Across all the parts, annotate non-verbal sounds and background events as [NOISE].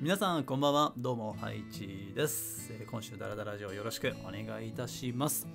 皆さんこんばんは。どうもハイチです。えー今週ダラダラジオよろしくお願いいたします。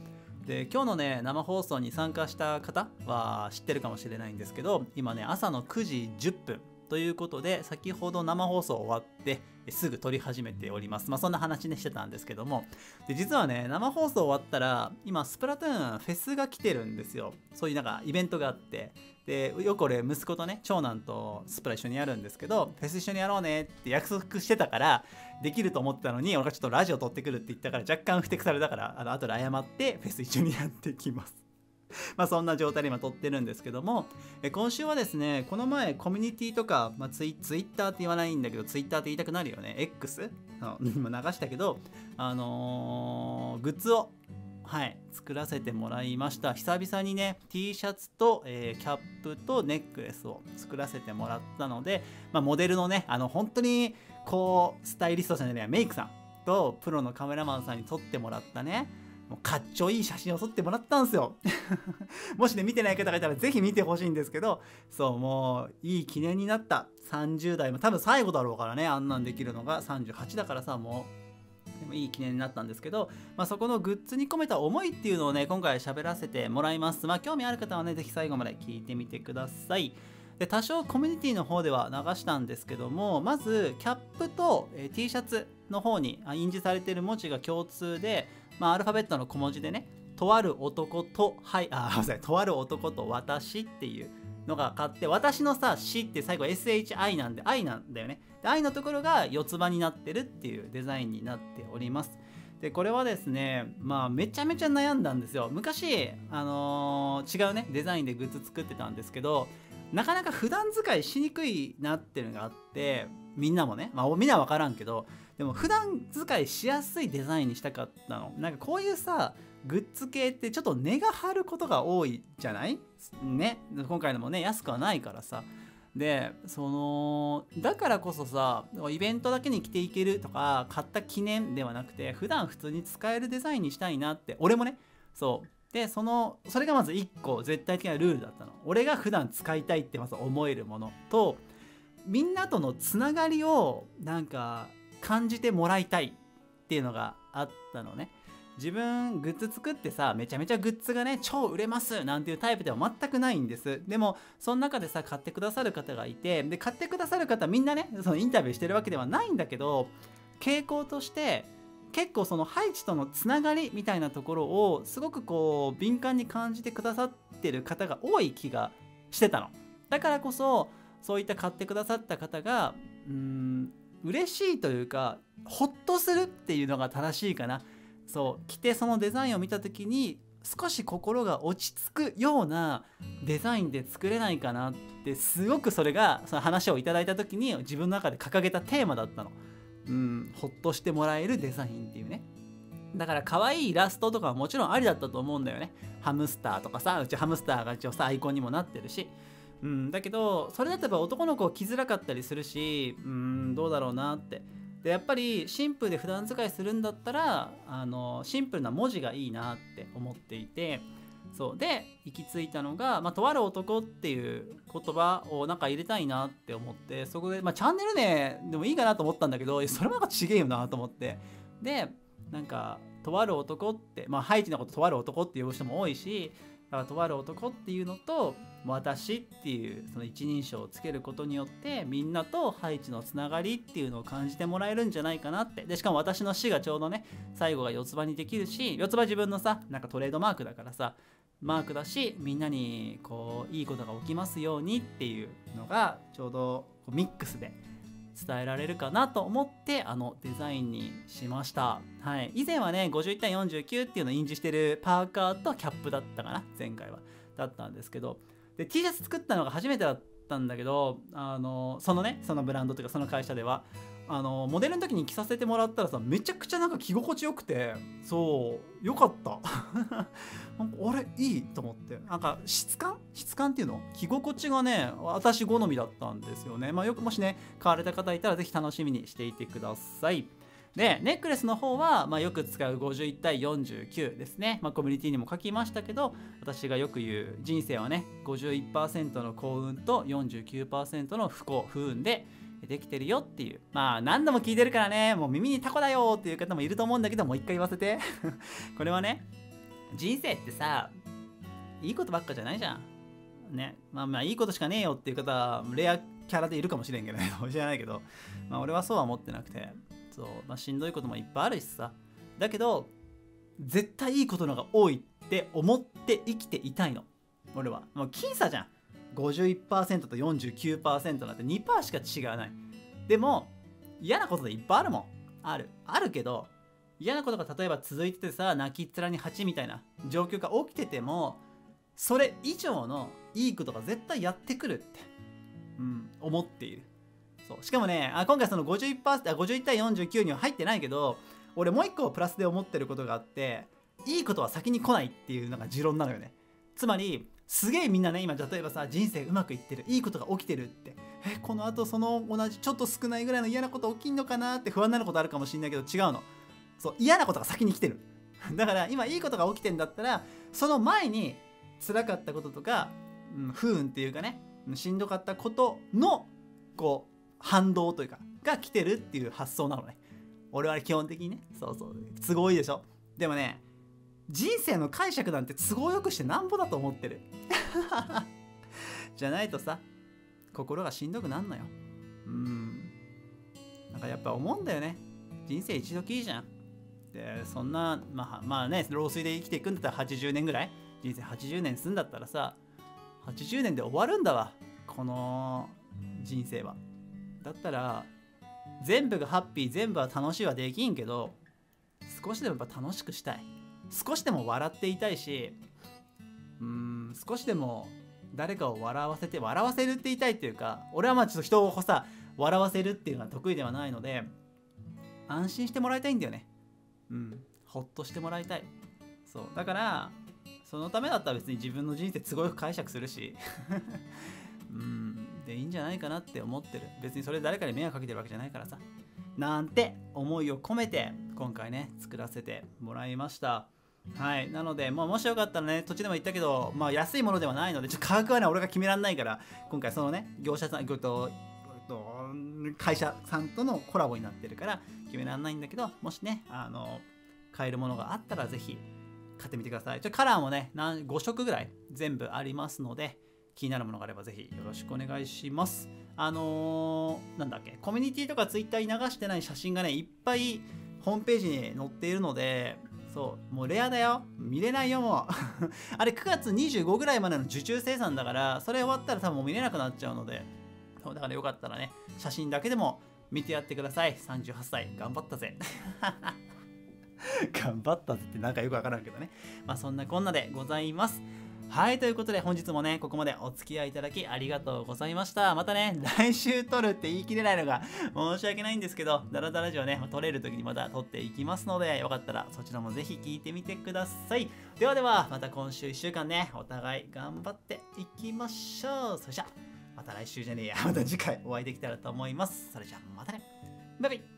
で今日のね生放送に参加した方は知ってるかもしれないんですけど今ね朝の9時10分ということで先ほど生放送終わってすぐ撮り始めております。まあそんな話ねしてたんですけども。で実はね生放送終わったら今スプラトゥーンフェスが来てるんですよ。そういうなんかイベントがあって。でよく俺息子とね長男とスプラ一緒にやるんですけどフェス一緒にやろうねって約束してたからできると思ったのに俺がちょっとラジオ撮ってくるって言ったから若干ふてくされたからあの後で謝ってフェス一緒にやってきます。[LAUGHS] まあそんな状態で今撮ってるんですけどもえ今週はですねこの前コミュニティとか、まあ、ツイツイッターって言わないんだけどツイッターって言いたくなるよね。X 今 [LAUGHS] 流したけどあのーグッズをはい作らせてもらいました。久々にね T シャツと、えーキャップとネックレスを作らせてもらったので、まあ、モデルのねあの本当にこうスタイリストさんじゃないメイクさんとプロのカメラマンさんに撮ってもらったねもうかっちょいい写真を撮ってもらったんですよ。[LAUGHS] もしね見てない方がいたらぜひ見てほしいんですけどそうもういい記念になった30代も多分最後だろうからねあんなんできるのが38だからさもうでもいい記念になったんですけど、まあ、そこのグッズに込めた思いっていうのをね今回喋らせてもらいます。まあ興味ある方はねぜひ最後まで聞いてみてください。で多少コミュニティの方では流したんですけどもまずキャップと、えー T シャツの方にあ印字されている文字が共通で、まあ、アルファベットの小文字でねとある男とはいあすいませんとある男と私っていうのが買って私のさ「死」って最後 SHI なんで愛なんだよね。で愛のところが四つ葉になってるっていうデザインになっております。でこれはですねまあめちゃめちゃ悩んだんですよ。昔あのー違うねデザインでグッズ作ってたんですけどなかなか普段使いしにくいなっていうのがあってみんなもねまあみんなは分からんけどでも普段使いしやすいデザインにしたかったの。なんかこういうさグッズ系ってちょっと値が張ることが多いじゃない？ね。今回のもね安くはないからさ。でそのだからこそさイベントだけに着ていけるとか買った記念ではなくて普段普通に使えるデザインにしたいなって俺もねそう。でそのそれがまず1個絶対的なルールだったの。俺が普段使いたいってまず思えるものとみんなとのつながりをなんか感じてもらいたいっていうのがあったのね。自分グッズ作ってさめちゃめちゃグッズがね超売れますなんていうタイプでは全くないんです。でもその中でさ買ってくださる方がいてで買ってくださる方みんなねそのインタビューしてるわけではないんだけど傾向として結構そのハイチとのつながりみたいなところをすごくこう敏感に感じてくださってる方が多い気がしてたの。だからこそそういった買ってくださった方がうーん嬉しいというかホッとするっていうのが正しいかなそう着てそのデザインを見た時に少し心が落ち着くようなデザインで作れないかなってすごくそれがその話をいただいた時に自分の中で掲げたテーマだったの。うん、ほっとしてもらえるデザインっていうね。だから可愛いイラストとかはもちろんありだったと思うんだよね。ハムスターとかさ、うちハムスターが一応さ、アイコンにもなってるし。うん、だけど、それだとやっぱ男の子来づらかったりするし、うん、どうだろうなって。でやっぱりシンプルで普段使いするんだったらあのシンプルな文字がいいなって思っていてそうで行き着いたのが、まあ、とある男っていう言葉をなんか入れたいなって思ってそこで、まあ、チャンネル名でもいいかなと思ったんだけどそれもなんかちげえよなと思ってでなんかとある男ってまあハイチのこととある男って呼ぶ人も多いしだからとある男っていうのと私っていうその一人称をつけることによってみんなとハイチのつながりっていうのを感じてもらえるんじゃないかなって。でしかも私の死がちょうどね最後が四つ葉にできるし四つ葉自分のさなんかトレードマークだからさマークだしみんなにこういいことが起きますようにっていうのがちょうどミックスで伝えられるかなと思ってあのデザインにしました、はい、以前はね51対49っていうのを印字してるパーカーとキャップだったかな前回は。だったんですけど。で T シャツ作ったのが初めてだったんだけどあのそのねそのブランドというかその会社では。あのモデルの時に着させてもらったらさめちゃくちゃなんか着心地よくてそうよかった。[LAUGHS] なんかあれいいと思って。なんか質感？質感っていうの？着心地がね私好みだったんですよね。まあよくもしね買われた方いたらぜひ楽しみにしていてください。でネックレスの方は、まあ、よく使う51対49ですね、まあ、コミュニティにも書きましたけど私がよく言う人生はね51%の幸運と49%の不幸不運でできてるよっていう。まあ何度も聞いてるからね。もう耳にタコだよっていう方もいると思うんだけどもう一回言わせて。[LAUGHS] これはね人生ってさいいことばっかじゃないじゃん。ね。まあまあいいことしかねえよっていう方はレアキャラでいるかもしれんけどね。[LAUGHS] 知らないけど。まあ俺はそうは思ってなくて。そう、まあ、しんどいこともいっぱいあるしさ。だけど絶対いいことのが多いって思って生きていたいの。俺は。もう僅差じゃん。51%と49%なんて2%しか違わない。でも嫌なことでいっぱいあるもん。ある。あるけど嫌なことが例えば続いててさ泣きっ面に蜂みたいな状況が起きててもそれ以上のいいことが絶対やってくるって、うん、思っている。そう。しかもねあ今回その51%あ51対49には入ってないけど俺もう一個プラスで思ってることがあっていいことは先に来ないっていうのが持論なのよね。つまりすげえみんなね今例えばさ人生うまくいってるいいことが起きてるって。えこのあとその同じちょっと少ないぐらいの嫌なこと起きんのかなって不安になることあるかもしんないけど違うの。そう嫌なことが先に来てる。[LAUGHS] だから今いいことが起きてんだったらその前に辛かったこととか、うん、不運っていうかねしんどかったことのこう反動というかが来てるっていう発想なのね。俺は基本的にね。そうそう。都合いいでしょ。でもね人生の解釈なんて都合よくしてなんぼだと思ってる。[LAUGHS] じゃないとさ心がしんどくなんのよ。うん。なんかやっぱ思うんだよね。人生一度きりじゃん。でそんなまあまあね老衰で生きていくんだったら80年ぐらい？人生80年住んだったらさ80年で終わるんだわ。この人生は。だったら全部がハッピー全部は楽しいはできんけど少しでもやっぱ楽しくしたい。少しでも笑っていたいしうん少しでも誰かを笑わせて笑わせるって言いたいっていうか俺はまあちょっと人をさ笑わせるっていうのは得意ではないので安心してもらいたいんだよね。うんほっとしてもらいたい。そうだからそのためだったら別に自分の人生都合よく解釈するし [LAUGHS] うんでいいんじゃないかなって思ってる。別にそれ誰かに迷惑かけてるわけじゃないからさ。なんて思いを込めて今回ね作らせてもらいました。はいなので、まあ、もしよかったらね途中でも言ったけど、まあ、安いものではないのでちょっと価格はね俺が決めらんないから今回そのね業者さんと会社さんとのコラボになってるから決めらんないんだけどもしねあの買えるものがあったらぜひ買ってみてくださいちょカラーもね5色ぐらい全部ありますので気になるものがあればぜひよろしくお願いします。あのー、なんだっけ、コミュニティとかツイッターに流してない写真がね、いっぱいホームページに載っているので、そう、もうレアだよ。見れないよ、もう。[LAUGHS] あれ9月25ぐらいまでの受注生産だから、それ終わったら多分もう見れなくなっちゃうので、そうだからよかったらね、写真だけでも見てやってください。38歳、頑張ったぜ。[LAUGHS] 頑張ったぜってなんかよくわからんけどね。まあそんなこんなでございます。はい、ということで本日もね、ここまでお付き合いいただきありがとうございました。またね、来週撮るって言い切れないのが申し訳ないんですけど、ダラダラジオね、撮れる時にまた撮っていきますので、よかったらそちらもぜひ聞いてみてください。ではでは、また今週1週間ね、お互い頑張っていきましょう。それじゃ、また来週じゃねえや、[LAUGHS] また次回お会いできたらと思います。それじゃ、またね。バイバイ。